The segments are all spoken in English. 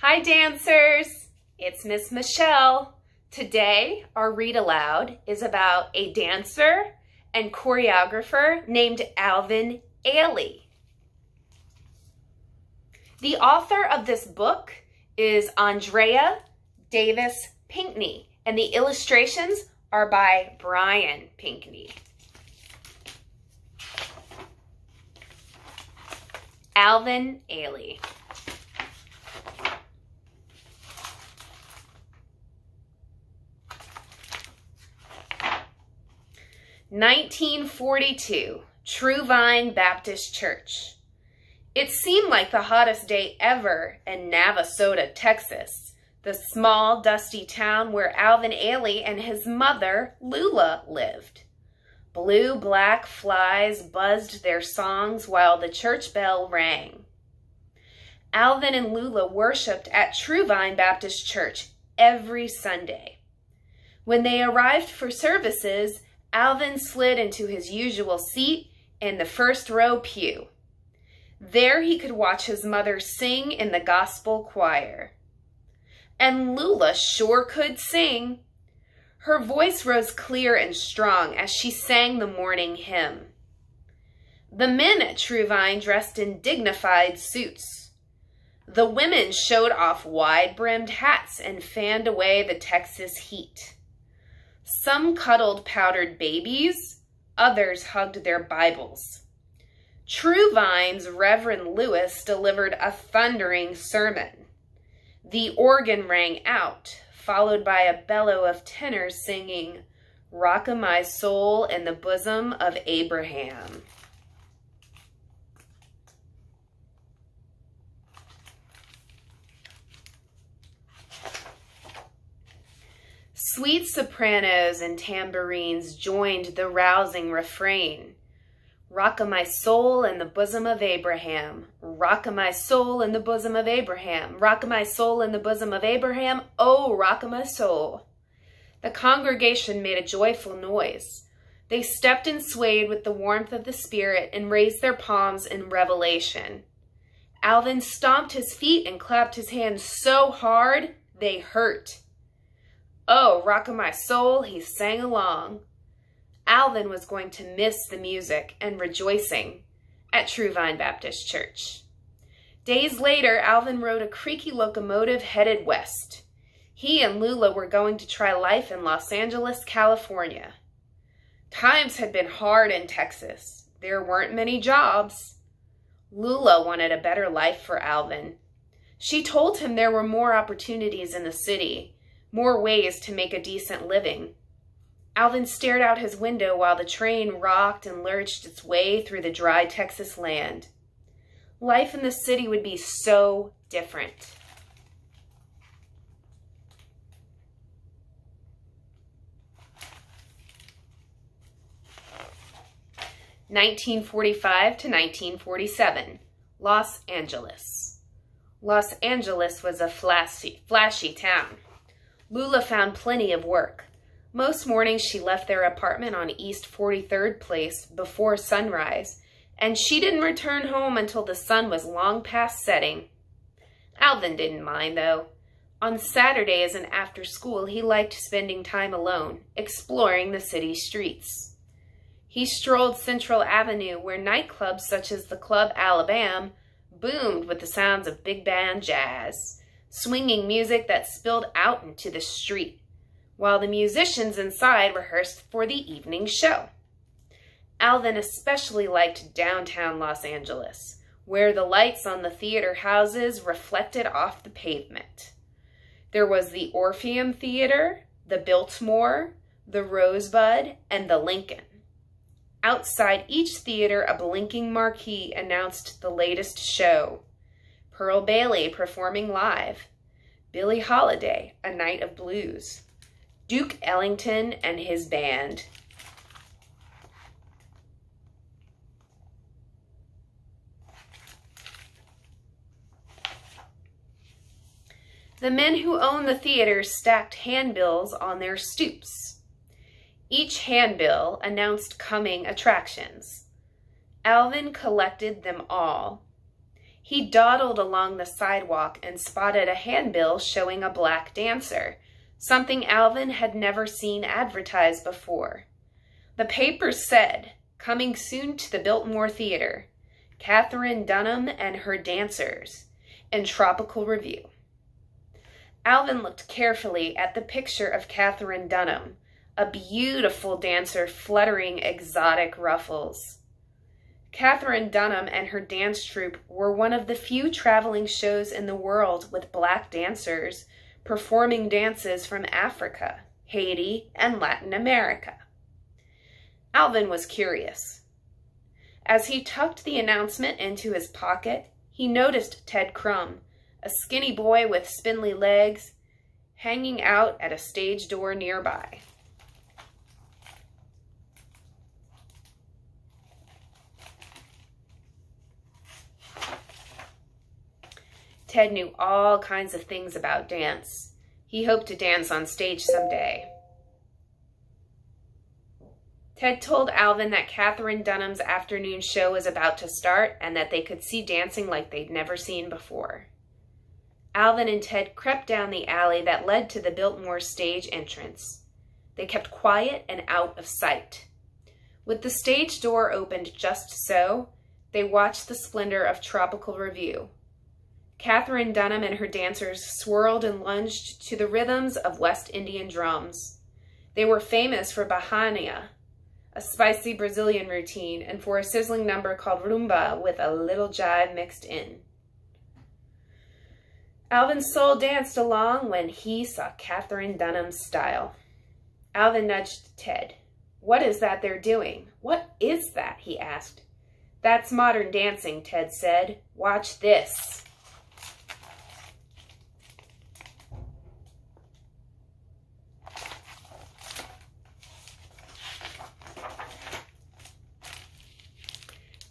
Hi dancers, it's Miss Michelle. Today our read aloud is about a dancer and choreographer named Alvin Ailey. The author of this book is Andrea Davis Pinkney and the illustrations are by Brian Pinkney. Alvin Ailey. 1942, True Vine Baptist Church. It seemed like the hottest day ever in Navasota, Texas, the small, dusty town where Alvin Ailey and his mother, Lula, lived. Blue black flies buzzed their songs while the church bell rang. Alvin and Lula worshiped at True Vine Baptist Church every Sunday. When they arrived for services, Alvin slid into his usual seat in the first row pew. There he could watch his mother sing in the gospel choir. And Lula sure could sing. Her voice rose clear and strong as she sang the morning hymn. The men at True Vine dressed in dignified suits. The women showed off wide-brimmed hats and fanned away the Texas heat. Some cuddled powdered babies, others hugged their Bibles. True Vine's Reverend Lewis delivered a thundering sermon. The organ rang out, followed by a bellow of tenors singing, Rock of my soul in the bosom of Abraham. Sweet sopranos and tambourines joined the rousing refrain. Rock of my soul in the bosom of Abraham. Rock of my soul in the bosom of Abraham. Rock of my soul in the bosom of Abraham. Oh, rock of my soul. The congregation made a joyful noise. They stepped and swayed with the warmth of the Spirit and raised their palms in revelation. Alvin stomped his feet and clapped his hands so hard they hurt. Oh, rock of my soul, he sang along. Alvin was going to miss the music and rejoicing at True Vine Baptist Church. Days later, Alvin rode a creaky locomotive headed west. He and Lula were going to try life in Los Angeles, California. Times had been hard in Texas. There weren't many jobs. Lula wanted a better life for Alvin. She told him there were more opportunities in the city more ways to make a decent living. Alvin stared out his window while the train rocked and lurched its way through the dry Texas land. Life in the city would be so different. Nineteen forty-five to nineteen forty-seven, Los Angeles. Los Angeles was a flashy, flashy town. Lula found plenty of work. Most mornings she left their apartment on East 43rd Place before sunrise, and she didn't return home until the sun was long past setting. Alvin didn't mind, though. On Saturdays and after school, he liked spending time alone, exploring the city streets. He strolled Central Avenue, where nightclubs such as the Club Alabama boomed with the sounds of big band jazz swinging music that spilled out into the street, while the musicians inside rehearsed for the evening show. Alvin especially liked downtown Los Angeles, where the lights on the theater houses reflected off the pavement. There was the Orpheum Theater, the Biltmore, the Rosebud, and the Lincoln. Outside each theater, a blinking marquee announced the latest show, Pearl Bailey performing live, Billie Holiday, A Night of Blues, Duke Ellington and his band. The men who owned the theaters stacked handbills on their stoops. Each handbill announced coming attractions. Alvin collected them all He dawdled along the sidewalk and spotted a handbill showing a black dancer, something Alvin had never seen advertised before. The paper said, coming soon to the Biltmore Theater, Katherine Dunham and her dancers, in Tropical Revue. Alvin looked carefully at the picture of Katherine Dunham, a beautiful dancer fluttering exotic ruffles. Katherine Dunham and her dance troupe were one of the few traveling shows in the world with black dancers performing dances from Africa, Haiti, and Latin America. Alvin was curious. As he tucked the announcement into his pocket, he noticed Ted Crumb, a skinny boy with spindly legs, hanging out at a stage door nearby. Ted knew all kinds of things about dance. He hoped to dance on stage someday. Ted told Alvin that Katherine Dunham's afternoon show was about to start and that they could see dancing like they'd never seen before. Alvin and Ted crept down the alley that led to the Biltmore stage entrance. They kept quiet and out of sight. With the stage door opened just so, they watched the splendor of Tropical Revue. Katherine Dunham and her dancers swirled and lunged to the rhythms of West Indian drums. They were famous for Bahiana, a spicy Brazilian routine, and for a sizzling number called rumba with a little jive mixed in. Alvin's soul danced along when he saw Katherine Dunham's style. Alvin nudged Ted. What is that they're doing? What is that? he asked. That's modern dancing, Ted said. Watch this.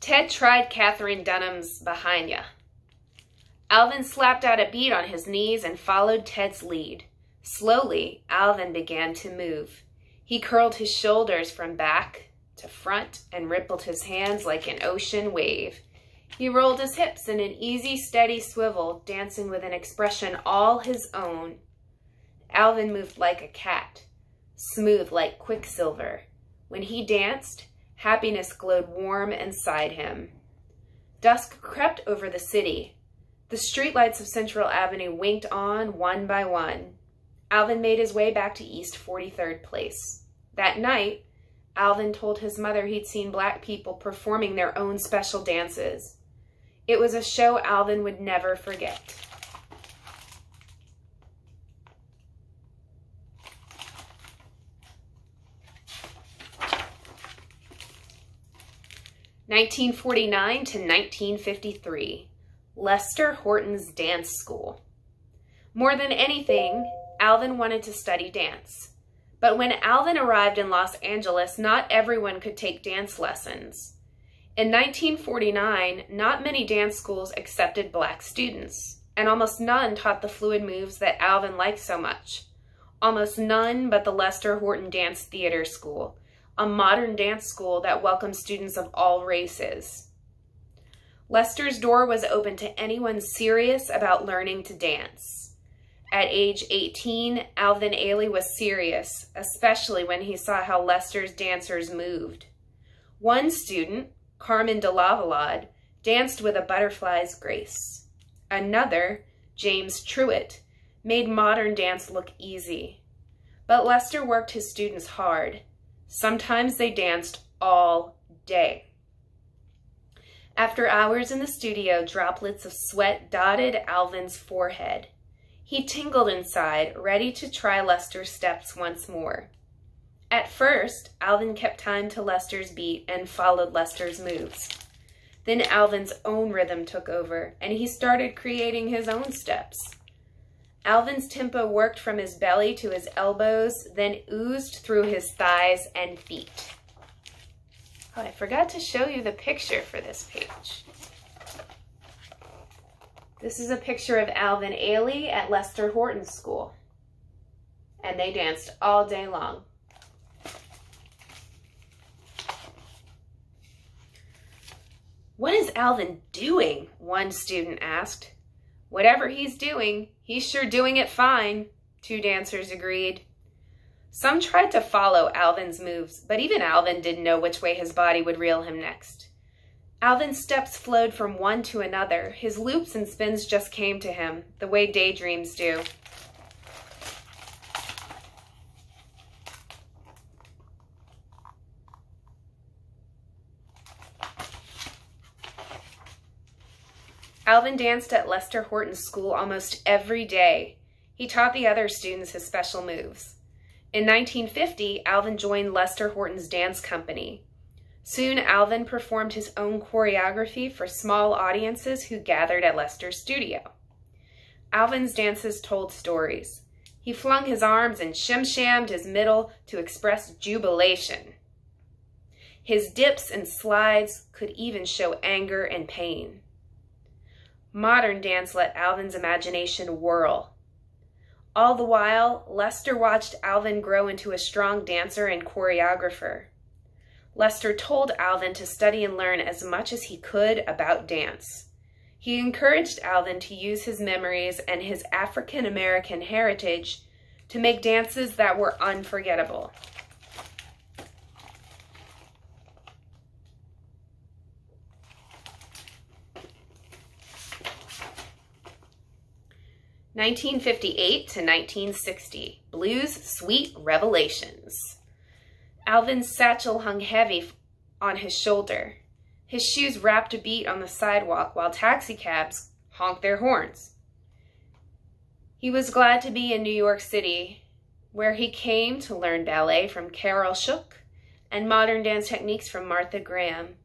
Ted tried Katherine Dunham's behind ya. Alvin slapped out a beat on his knees and followed Ted's lead. Slowly, Alvin began to move. He curled his shoulders from back to front and rippled his hands like an ocean wave. He rolled his hips in an easy, steady swivel, dancing with an expression all his own. Alvin moved like a cat, smooth like quicksilver. When he danced, Happiness glowed warm inside him. Dusk crept over the city. The streetlights of Central Avenue winked on one by one. Alvin made his way back to East 43rd Place. That night, Alvin told his mother he'd seen black people performing their own special dances. It was a show Alvin would never forget. 1949 to 1953, Lester Horton's Dance School. More than anything, Alvin wanted to study dance. But when Alvin arrived in Los Angeles, not everyone could take dance lessons. In 1949, not many dance schools accepted black students, and almost none taught the fluid moves that Alvin liked so much. Almost none but the Lester Horton Dance Theater School, a modern dance school that welcomes students of all races. Lester's door was open to anyone serious about learning to dance. At age 18, Alvin Ailey was serious, especially when he saw how Lester's dancers moved. One student, Carmen de Lavallade, danced with a butterfly's grace. Another, James Truitt, made modern dance look easy. But Lester worked his students hard, Sometimes they danced all day. After hours in the studio, droplets of sweat dotted Alvin's forehead. He tingled inside, ready to try Lester's steps once more. At first, Alvin kept time to Lester's beat and followed Lester's moves. Then Alvin's own rhythm took over, and he started creating his own steps. Alvin's tempo worked from his belly to his elbows, then oozed through his thighs and feet. Oh, I forgot to show you the picture for this page. This is a picture of Alvin Ailey at Lester Horton School. And they danced all day long. What is Alvin doing? One student asked. Whatever he's doing, he's sure doing it fine, two dancers agreed. Some tried to follow Alvin's moves, but even Alvin didn't know which way his body would reel him next. Alvin's steps flowed from one to another. His loops and spins just came to him, the way daydreams do. Alvin danced at Lester Horton's school almost every day. He taught the other students his special moves. In 1950, Alvin joined Lester Horton's dance company. Soon, Alvin performed his own choreography for small audiences who gathered at Lester's studio. Alvin's dances told stories. He flung his arms and shim-shammed his middle to express jubilation. His dips and slides could even show anger and pain. Modern dance let Alvin's imagination whirl. All the while, Lester watched Alvin grow into a strong dancer and choreographer. Lester told Alvin to study and learn as much as he could about dance. He encouraged Alvin to use his memories and his African American heritage to make dances that were unforgettable. 1958 to 1960, Blues Suite Revelations. Alvin's satchel hung heavy on his shoulder. His shoes rapped a beat on the sidewalk while taxicabs honked their horns. He was glad to be in New York City, where he came to learn ballet from Karel Shook and modern dance techniques from Martha Graham,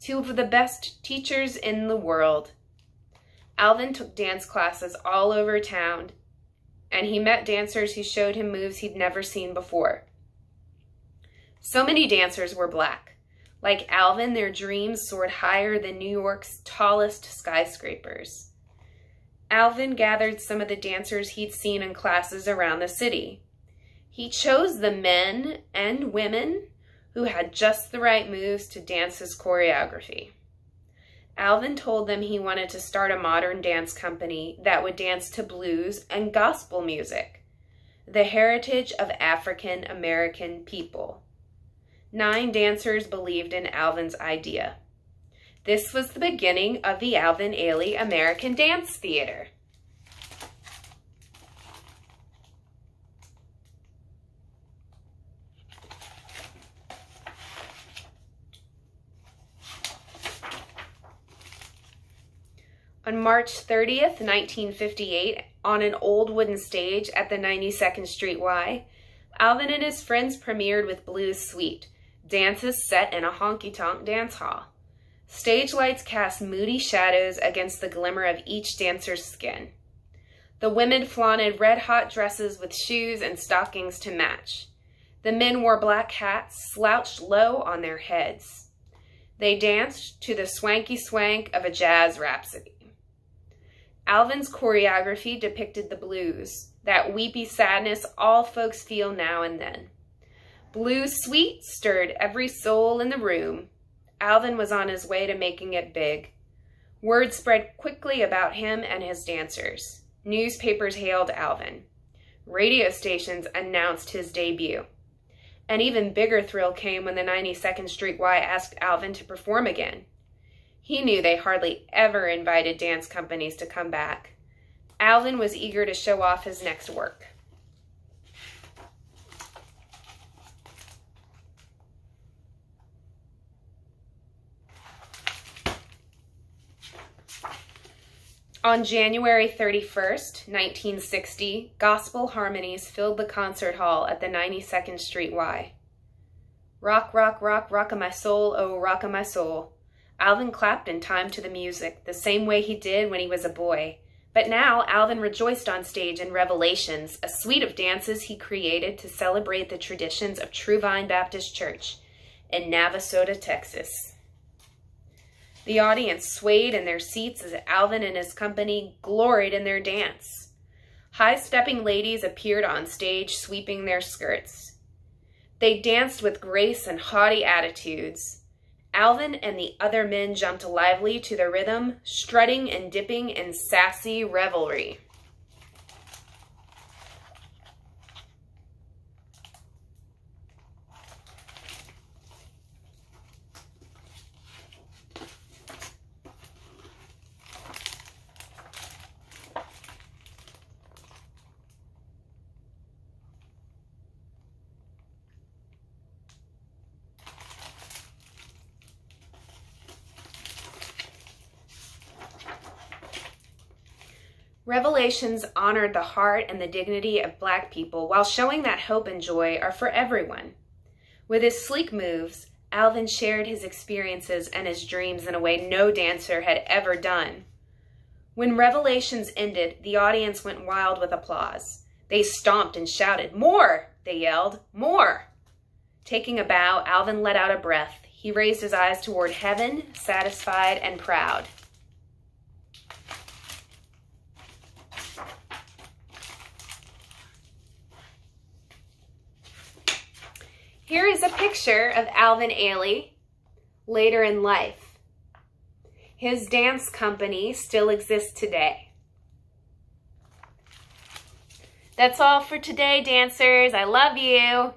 two of the best teachers in the world. Alvin took dance classes all over town, and he met dancers who showed him moves he'd never seen before. So many dancers were black. Like Alvin, their dreams soared higher than New York's tallest skyscrapers. Alvin gathered some of the dancers he'd seen in classes around the city. He chose the men and women who had just the right moves to dance his choreography. Alvin told them he wanted to start a modern dance company that would dance to blues and gospel music, the heritage of African American people. Nine dancers believed in Alvin's idea. This was the beginning of the Alvin Ailey American Dance Theater. On March 30th, 1958, on an old wooden stage at the 92nd Street Y, Alvin and his friends premiered with Blues Suite, dances set in a honky-tonk dance hall. Stage lights cast moody shadows against the glimmer of each dancer's skin. The women flaunted red-hot dresses with shoes and stockings to match. The men wore black hats slouched low on their heads. They danced to the swanky swank of a jazz rhapsody. Alvin's choreography depicted the blues, that weepy sadness all folks feel now and then. Blues Suite stirred every soul in the room. Alvin was on his way to making it big. Word spread quickly about him and his dancers. Newspapers hailed Alvin. Radio stations announced his debut. An even bigger thrill came when the 92nd Street Y asked Alvin to perform again. He knew they hardly ever invited dance companies to come back. Alvin was eager to show off his next work. On January 31st, 1960, gospel harmonies filled the concert hall at the 92nd Street Y. Rock, rock, rock, rock of my soul, oh, rock of my soul. Alvin clapped in time to the music, the same way he did when he was a boy. But now Alvin rejoiced on stage in Revelations, a suite of dances he created to celebrate the traditions of True Vine Baptist Church in Navasota, Texas. The audience swayed in their seats as Alvin and his company gloried in their dance. High-stepping ladies appeared on stage sweeping their skirts. They danced with grace and haughty attitudes. Alvin and the other men jumped lively to the rhythm, strutting and dipping in sassy revelry. Revelations honored the heart and the dignity of black people while showing that hope and joy are for everyone. With his sleek moves, Alvin shared his experiences and his dreams in a way no dancer had ever done. When Revelations ended, the audience went wild with applause. They stomped and shouted, More! They yelled, More! Taking a bow, Alvin let out a breath. He raised his eyes toward heaven, satisfied and proud. Here is a picture of Alvin Ailey later in life. His dance company still exists today. That's all for today, dancers. I love you.